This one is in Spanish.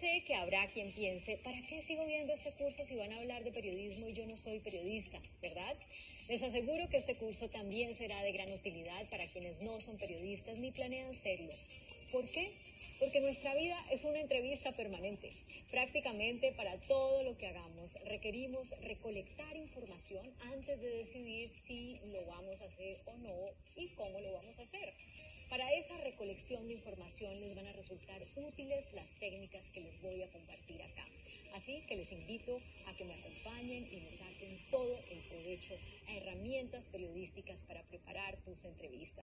sé que habrá quien piense, ¿para qué sigo viendo este curso si van a hablar de periodismo y yo no soy periodista? ¿Verdad? Les aseguro que este curso también será de gran utilidad para quienes no son periodistas ni planean serlo. ¿Por qué? Porque nuestra vida es una entrevista permanente. Prácticamente para todo lo que hagamos requerimos recolectar información antes de decidir si lo vamos a hacer o no y cómo lo vamos a hacer. Para esa recolección de información les van a resultar útiles las técnicas que les voy a compartir acá. Así que les invito a que me acompañen y me saquen todo el provecho a herramientas periodísticas para preparar tus entrevistas.